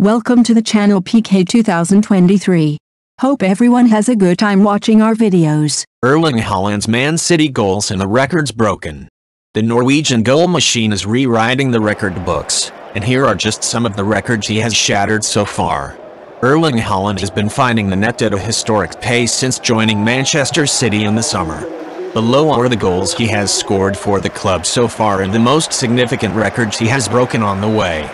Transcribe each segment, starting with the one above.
Welcome to the channel PK 2023. Hope everyone has a good time watching our videos. Erling Haaland's Man City goals and the records broken. The Norwegian goal machine is rewriting the record books, and here are just some of the records he has shattered so far. Erling Haaland has been finding the net at a historic pace since joining Manchester City in the summer. Below are the goals he has scored for the club so far and the most significant records he has broken on the way.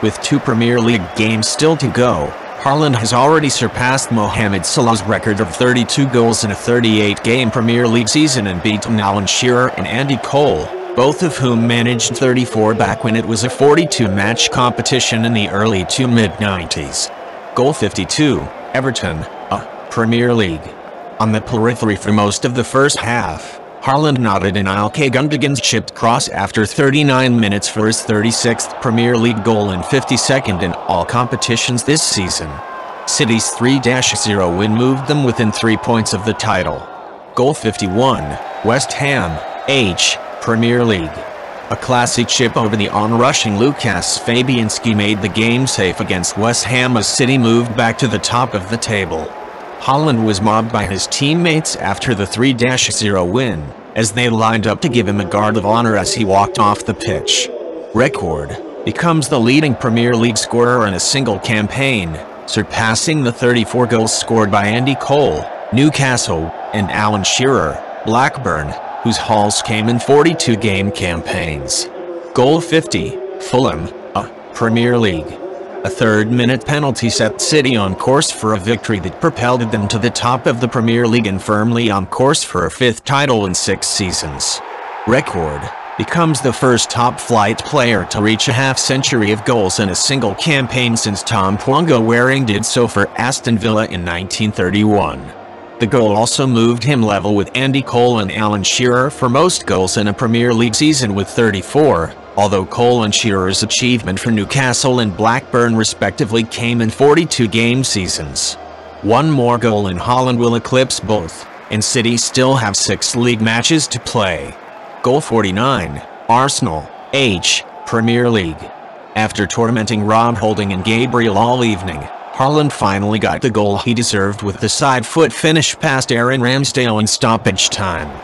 With two Premier League games still to go, Haaland has already surpassed Mohamed Salah's record of 32 goals in a 38-game Premier League season and beaten Alan Shearer and Andy Cole, both of whom managed 34 back when it was a 42-match competition in the early to mid-90s. Goal 52, Everton, a Premier League on the periphery for most of the first half. Haaland nodded in Ilkay Gundogan's chipped cross after 39 minutes for his 36th Premier League goal and 52nd in all competitions this season. City's 3-0 win moved them within three points of the title. Goal 51, West Ham, H, Premier League. A classy chip over the on-rushing Lukasz Fabianski made the game safe against West Ham as City moved back to the top of the table. Haaland was mobbed by his teammates after the 3-0 win, as they lined up to give him a guard of honor as he walked off the pitch. Record becomes the leading Premier League scorer in a single campaign, surpassing the 34 goals scored by Andy Cole, Newcastle, and Alan Shearer, Blackburn, whose hauls came in 42 game campaigns. Goal 50, Fulham, a Premier League. A third-minute penalty set City on course for a victory that propelled them to the top of the Premier League and firmly on course for a fifth title in six seasons. Record becomes the first top-flight player to reach a half-century of goals in a single campaign since Tom Pongo-Waring did so for Aston Villa in 1931. The goal also moved him level with Andy Cole and Alan Shearer for most goals in a Premier League season with 34, although Cole and Shearer's achievement for Newcastle and Blackburn respectively came in 42 game seasons. One more goal in Haaland will eclipse both, and City still have six league matches to play. Goal 49, Arsenal, H, Premier League. After tormenting Rob Holding and Gabriel all evening, Haaland finally got the goal he deserved with the side foot finish past Aaron Ramsdale in stoppage time.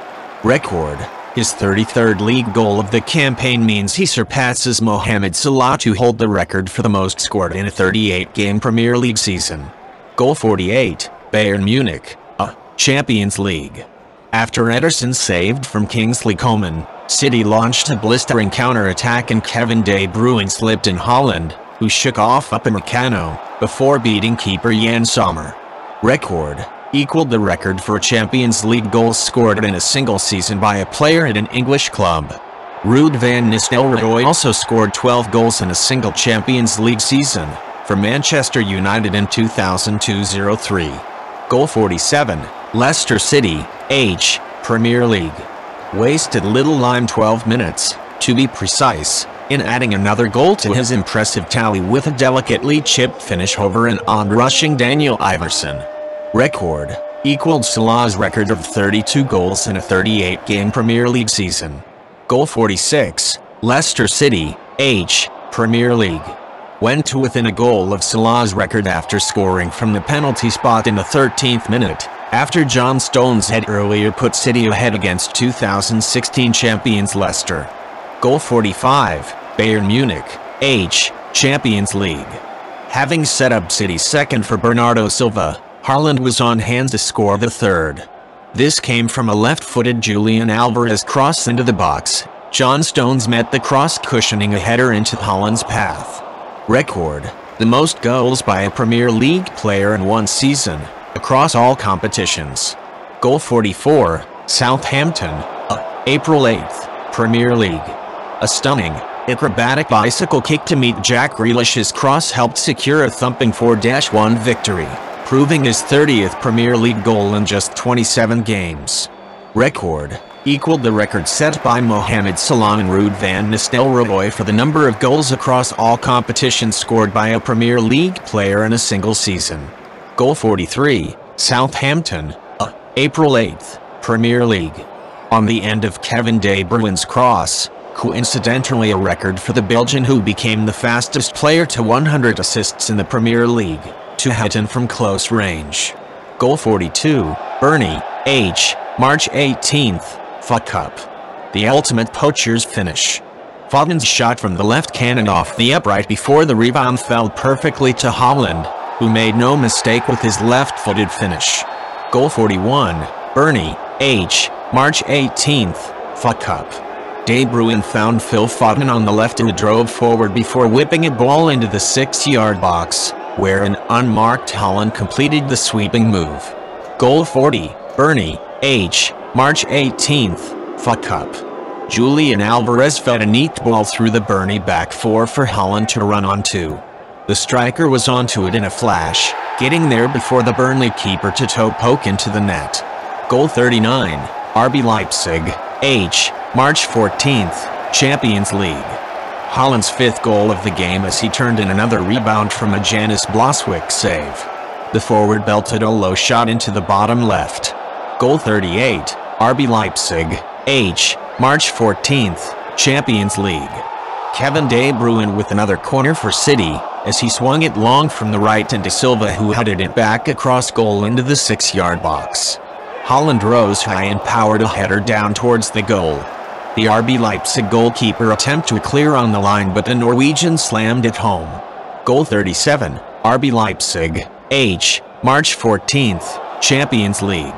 Record his 33rd league goal of the campaign means he surpasses Mohamed Salah to hold the record for the most scored in a 38-game Premier League season. Goal 48, Bayern Munich, a Champions League. After Ederson saved from Kingsley Coman, City launched a blistering counter-attack and Kevin De Bruyne slipped in Haaland, who shook off Upamecano, before beating keeper Jan Sommer. Record equaled the record for Champions League goals scored in a single season by a player at an English club. Ruud van Nistelrooy also scored 12 goals in a single Champions League season, for Manchester United in 2002-03. Goal 47, Leicester City, H, Premier League. Wasted little lime 12 minutes, to be precise, in adding another goal to his impressive tally with a delicately chipped finish over an on-rushing Daniel Iversen record, equaled Salah's record of 32 goals in a 38-game Premier League season. Goal 46, Leicester City, H, Premier League. Went to within a goal of Salah's record after scoring from the penalty spot in the 13th minute, after John Stones had earlier put City ahead against 2016 champions Leicester. Goal 45, Bayern Munich, H, Champions League. Having set up City's second for Bernardo Silva, Haaland was on hand to score the third. This came from a left-footed Julian Alvarez cross into the box. John Stones met the cross cushioning a header into Haaland's path. Record, the most goals by a Premier League player in one season, across all competitions. Goal 44, Southampton, uh, April 8th, Premier League. A stunning, acrobatic bicycle kick to meet Jack Grealish's cross helped secure a thumping 4-1 victory proving his 30th Premier League goal in just 27 games. Record equaled the record set by Mohamed Salah and Ruud van Nistelrooy for the number of goals across all competitions scored by a Premier League player in a single season. Goal 43, Southampton, uh, April 8th, Premier League. On the end of Kevin De Bruyne's cross, coincidentally a record for the Belgian who became the fastest player to 100 assists in the Premier League, to Hatton from close range. Goal 42, Burnley, H, March 18th, FA Cup. The ultimate poacher's finish. Foden's shot from the left cannon off the upright before the rebound fell perfectly to Haaland, who made no mistake with his left-footed finish. Goal 41, Burnley, H, March 18th, FA Cup. De Bruyne found Phil Foden on the left and drove forward before whipping a ball into the six-yard box, where an unmarked Haaland completed the sweeping move. Goal 40, Burnley, H, March 18th, FA Cup. Julian Alvarez fed a neat ball through the Burnley back four for Haaland to run onto. The striker was onto it in a flash, getting there before the Burnley keeper to toe poke into the net. Goal 39, RB Leipzig, H, March 14th, Champions League. Haaland's fifth goal of the game as he turned in another rebound from a Janis Blaswich save. The forward belted a low shot into the bottom left. Goal 38, RB Leipzig, H, March 14th, Champions League. Kevin De Bruyne with another corner for City, as he swung it long from the right into Silva who headed it back across goal into the six-yard box. Haaland rose high and powered a header down towards the goal. The RB Leipzig goalkeeper attempted to clear on the line but the Norwegian slammed it home. Goal 37, RB Leipzig, H, March 14th, Champions League.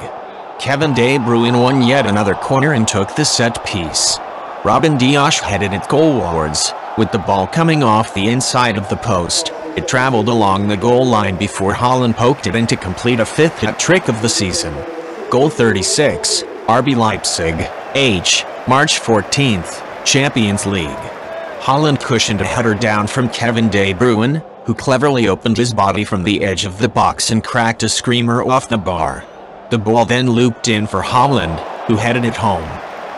Kevin De Bruyne won yet another corner and took the set piece. Ruben Dias headed it goalwards, with the ball coming off the inside of the post. It traveled along the goal line before Haaland poked it in to complete a fifth hat trick of the season. Goal 36, RB Leipzig, H, March 14th, Champions League. Haaland cushioned a header down from Kevin De Bruyne, who cleverly opened his body from the edge of the box and cracked a screamer off the bar. The ball then looped in for Haaland, who headed it home.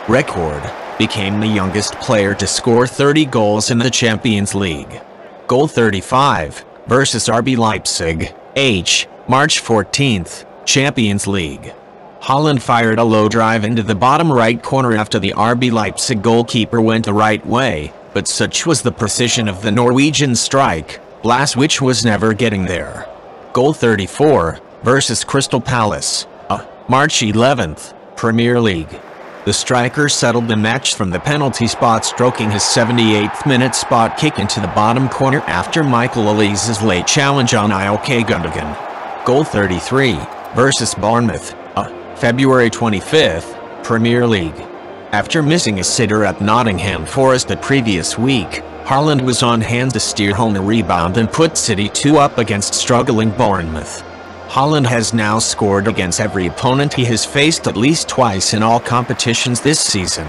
Record, became the youngest player to score 30 goals in the Champions League. Goal 35, versus RB Leipzig, H, March 14th, Champions League. Haaland fired a low drive into the bottom right corner after the RB Leipzig goalkeeper went the right way, but such was the precision of the Norwegian strike, Blaswich was never getting there. Goal 34, versus Crystal Palace, uh, March 11th, Premier League. The striker settled the match from the penalty spot stroking his 78th minute spot kick into the bottom corner after Michael Olise's late challenge on Ilkay Gundogan. Goal 33, versus Bournemouth, February 25th, Premier League. After missing a sitter at Nottingham Forest the previous week, Haaland was on hand to steer home a rebound and put City 2 up against struggling Bournemouth. Haaland has now scored against every opponent he has faced at least twice in all competitions this season.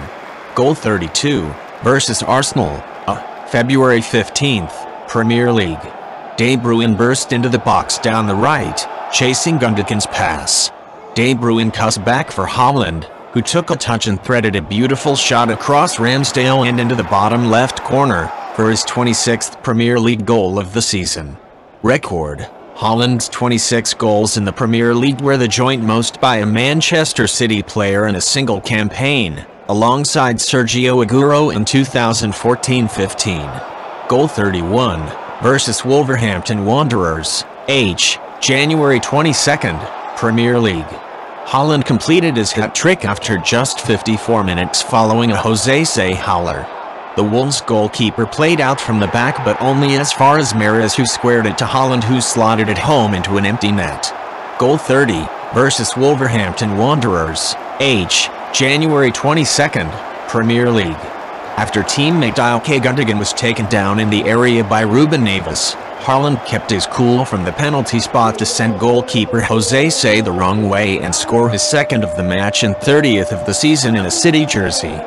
Goal 32, versus Arsenal, uh, February 15th, Premier League. De Bruyne burst into the box down the right, chasing Gundogan's pass. De Bruyne cussed back for Haaland, who took a touch and threaded a beautiful shot across Ramsdale and into the bottom left corner, for his 26th Premier League goal of the season. Record, Haaland's 26 goals in the Premier League were the joint most by a Manchester City player in a single campaign, alongside Sergio Aguero in 2014-15. Goal 31, versus Wolverhampton Wanderers, H, January 22nd, Premier League. Haaland completed his hat trick after just 54 minutes following a José Sá howler. The Wolves goalkeeper played out from the back but only as far as Mahrez who squared it to Haaland who slotted it home into an empty net. Goal 30, versus Wolverhampton Wanderers, H, January 22nd, Premier League. After teammate Ilkay Gundogan was taken down in the area by Ruben Neves, Haaland kept his cool from the penalty spot to send goalkeeper José Sá the wrong way and score his second of the match and 30th of the season in a City jersey.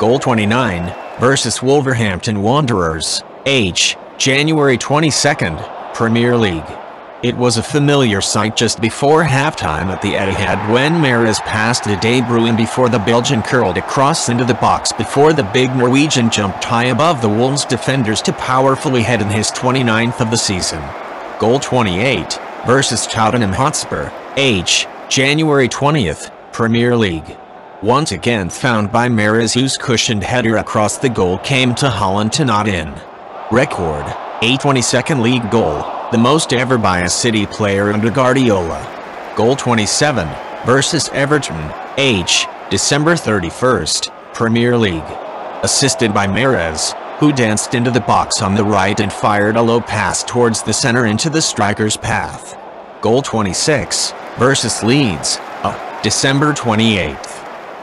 Goal 29, versus Wolverhampton Wanderers, H, January 22nd, Premier League. It was a familiar sight just before halftime at the Etihad when Mahrez passed to De Bruyne before the Belgian curled across into the box before the big Norwegian jumped high above the Wolves defenders to powerfully head in his 29th of the season. Goal 28, versus Tottenham Hotspur, H, January 20th, Premier League. Once again found by Mahrez whose cushioned header across the goal came to Haaland to not in. Record, a 22nd league goal, the most ever by a City player under Guardiola. Goal 27, versus Everton, H, December 31st, Premier League. Assisted by Mahrez, who danced into the box on the right and fired a low pass towards the center into the striker's path. Goal 26, versus Leeds, uh, December 28th.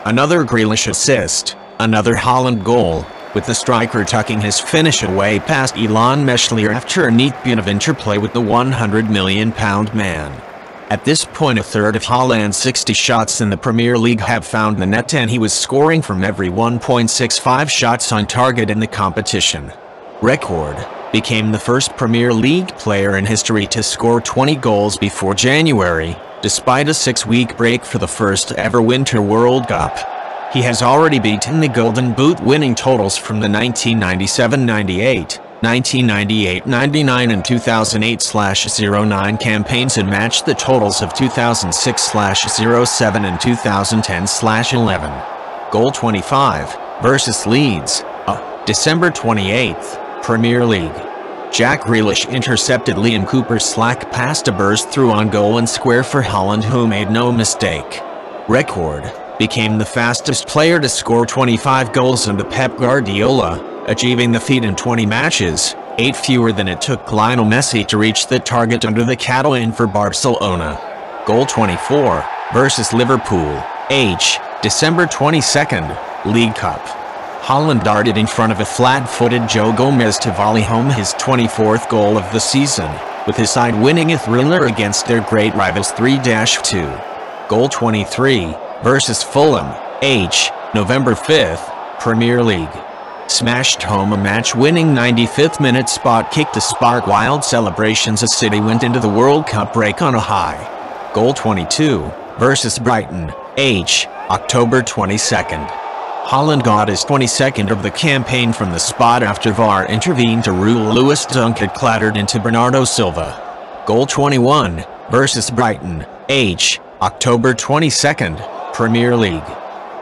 Another Grealish assist, another Haaland goal, with the striker tucking his finish away past Illan Meslier after a neat bit interplay with the £100 million man. At this point a third of Haaland's 60 shots in the Premier League have found the net and he was scoring from every 1.65 shots on target in the competition. Record became the first Premier League player in history to score 20 goals before January, despite a six-week break for the first ever Winter World Cup. He has already beaten the Golden Boot winning totals from the 1997-98, 1998-99 and 2008-09 campaigns and matched the totals of 2006-07 and 2010-11. Goal 25, versus Leeds, uh, December 28th, Premier League. Jack Grealish intercepted Liam Cooper's slack pass to burst through on goal and square for Haaland who made no mistake. Record, became the fastest player to score 25 goals under Pep Guardiola, achieving the feat in 20 matches, 8 fewer than it took Lionel Messi to reach the target under the Catalan for Barcelona. Goal 24, versus Liverpool, H, December 22nd, League Cup. Haaland darted in front of a flat-footed Joe Gomez to volley home his 24th goal of the season, with his side winning a thriller against their great rivals 3-2. Goal 23, versus Fulham, H, November 5th, Premier League smashed home a match-winning 95th minute spot kick to spark wild celebrations as City went into the World Cup break on a high. Goal 22, versus Brighton, H, October 22nd. Haaland got his 22nd of the campaign from the spot after VAR intervened to rule Lewis Dunk had clattered into Bernardo Silva. Goal 21, versus Brighton, H, October 22nd, Premier League.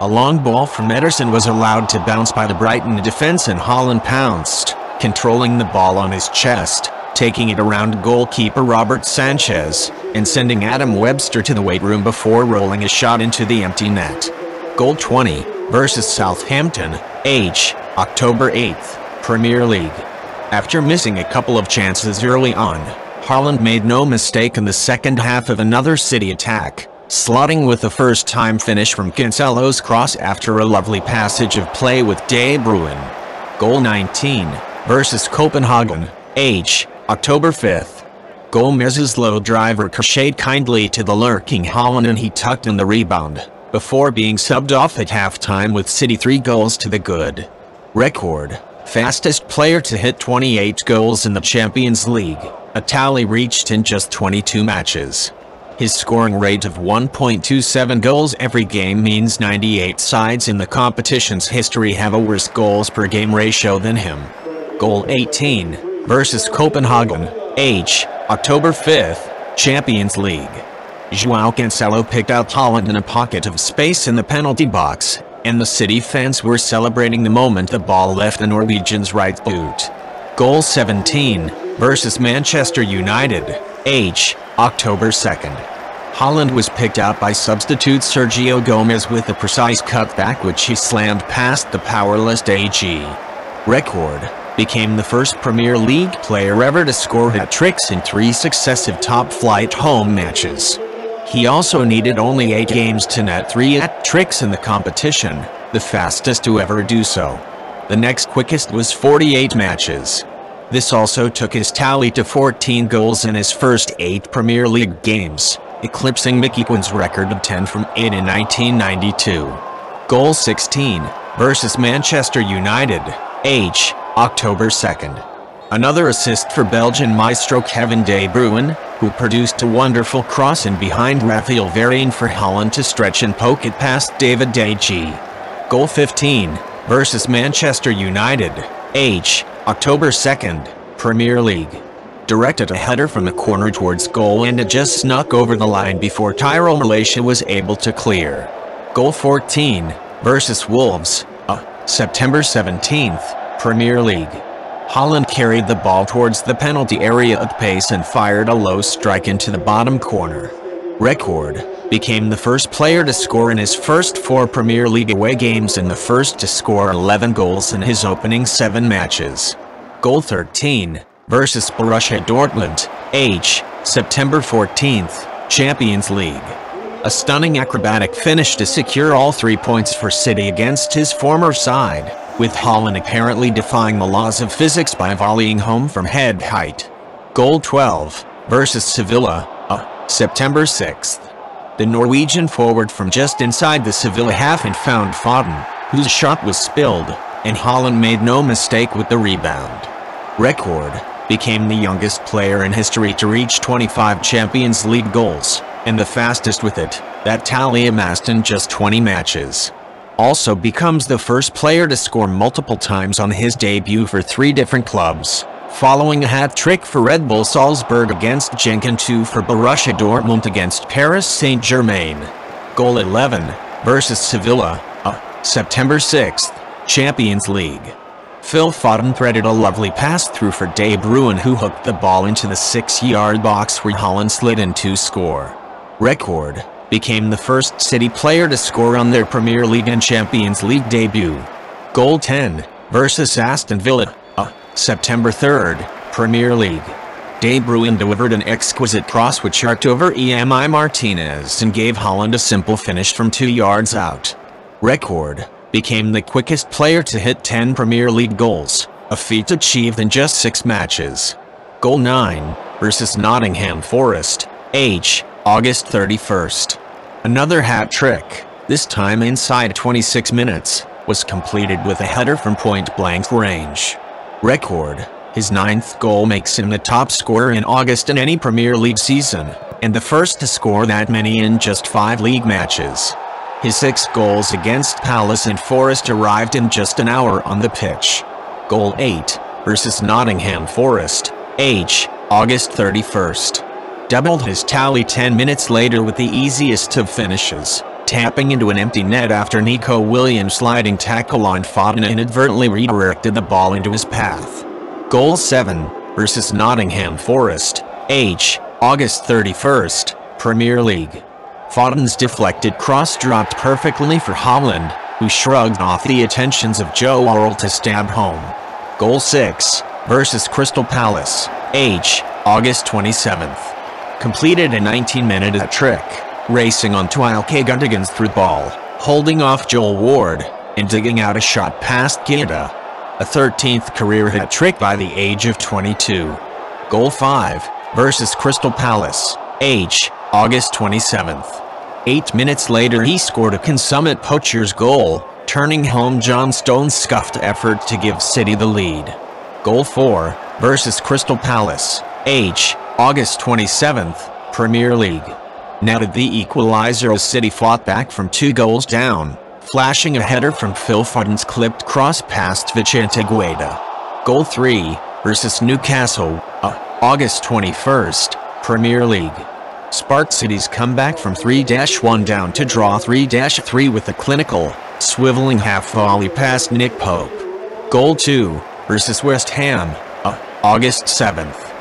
A long ball from Ederson was allowed to bounce by the Brighton defense and Haaland pounced, controlling the ball on his chest, taking it around goalkeeper Robert Sanchez, and sending Adam Webster to the weight room before rolling a shot into the empty net. Goal 20, versus Southampton, H, October 8th, Premier League. After missing a couple of chances early on, Haaland made no mistake in the second half of another City attack, slotting with a first-time finish from Cancelo's cross after a lovely passage of play with De Bruyne. Goal 19, versus Copenhagen, H, October 5th. Gomez's low driver crocheted kindly to the lurking Haaland and he tucked in the rebound, before being subbed off at halftime with City 3 goals to the good. Record, fastest player to hit 28 goals in the Champions League, a tally reached in just 22 matches. His scoring rate of 1.27 goals every game means 98 sides in the competition's history have a worse goals per game ratio than him. Goal 18, versus Copenhagen, H, October 5th, Champions League. Joao Cancelo picked out Haaland in a pocket of space in the penalty box, and the City fans were celebrating the moment the ball left the Norwegian's right boot. Goal 17, versus Manchester United, H, October 2nd. Haaland was picked out by substitute Sergio Gomez with a precise cutback which he slammed past the powerless De Gea. Record became the first Premier League player ever to score hat-tricks in three successive top-flight home matches. He also needed only eight games to net three hat-tricks in the competition, the fastest to ever do so. The next quickest was 48 matches. This also took his tally to 14 goals in his first eight Premier League games, eclipsing Mickey Quinn's record of 10 from 8 in 1992. Goal 16, versus Manchester United, H, October 2nd. Another assist for Belgian maestro Kevin De Bruyne, who produced a wonderful cross in behind Raphael Varane for Haaland to stretch and poke it past David De Gea. Goal 15, versus Manchester United, H, October 2nd, Premier League. Directed a header from the corner towards goal and it just snuck over the line before Tyrell Malacia was able to clear. Goal 14, versus Wolves, uh, September 17th, Premier League. Haaland carried the ball towards the penalty area at pace and fired a low strike into the bottom corner. Record, became the first player to score in his first four Premier League away games and the first to score 11 goals in his opening seven matches. Goal 13, versus Borussia Dortmund, H, September 14th, Champions League. A stunning acrobatic finish to secure all three points for City against his former side, with Haaland apparently defying the laws of physics by volleying home from head height. Goal 12, versus Sevilla, September 6th. The Norwegian forward from just inside the Sevilla half and found Foden, whose shot was spilled, and Haaland made no mistake with the rebound. Record became the youngest player in history to reach 25 Champions League goals, and the fastest with it, that tally amassed in just 20 matches. Also becomes the first player to score multiple times on his debut for three different clubs, following a hat-trick for Red Bull Salzburg against Genk and 2 for Borussia Dortmund against Paris Saint-Germain. Goal 11, versus Sevilla, uh, September 6th, Champions League. Phil Foden threaded a lovely pass through for De Bruyne who hooked the ball into the six-yard box where Haaland slid in to score. Record, became the first City player to score on their Premier League and Champions League debut. Goal 10, versus Aston Villa, September 3rd, Premier League. De Bruyne delivered an exquisite cross which arced over Emi Martinez and gave Haaland a simple finish from two yards out. Record became the quickest player to hit 10 Premier League goals, a feat achieved in just six matches. Goal 9, versus Nottingham Forest, H, August 31st. Another hat-trick, this time inside 26 minutes, was completed with a header from point-blank range record. His ninth goal makes him the top scorer in August in any Premier League season, and the first to score that many in just five league matches. His six goals against Palace and Forest arrived in just an hour on the pitch. Goal 8, versus Nottingham Forest, H, August 31st. Doubled his tally 10 minutes later with the easiest of finishes, tapping into an empty net after Neco Williams' sliding tackle on Foden inadvertently redirected the ball into his path. Goal 7, versus Nottingham Forest, H, August 31st, Premier League. Foden's deflected cross dropped perfectly for Haaland, who shrugged off the attentions of Joe Worrall to stab home. Goal 6, versus Crystal Palace, H, August 27th. Completed a 19-minute trick racing on onto Ilkay Gundogan's through ball, holding off Joel Ward, and digging out a shot past Guaita. A 13th career hat trick by the age of 22. Goal 5, versus Crystal Palace, H, August 27th. Eight minutes later he scored a consummate poacher's goal, turning home John Stones' scuffed effort to give City the lead. Goal 4, versus Crystal Palace, H, August 27th, Premier League netted the equalizer as City fought back from two goals down, flashing a header from Phil Foden's clipped cross past Vicente Guaita. Goal 3, versus Newcastle, uh, August 21st, Premier League. Spark City's comeback from 3-1 down to draw 3-3 with a clinical, swiveling half volley past Nick Pope. Goal 2, versus West Ham, uh, August 7th.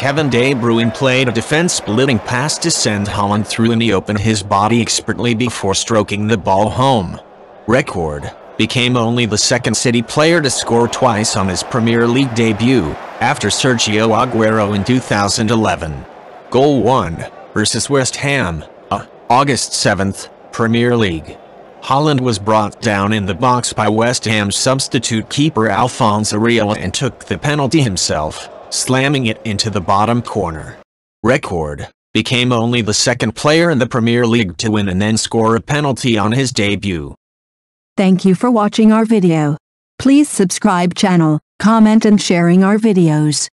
Kevin De Bruyne played a defense-splitting pass to send Haaland through and he opened his body expertly before stroking the ball home. Record became only the second City player to score twice on his Premier League debut, after Sergio Aguero in 2011. Goal 1, versus West Ham, uh, August 7th, Premier League. Haaland was brought down in the box by West Ham's substitute keeper Alphonse Areola and took the penalty himself slamming it into the bottom corner. Record became only the second player in the Premier League to win and then score a penalty on his debut. Thank you for watching our video. Please subscribe channel, comment and sharing our videos.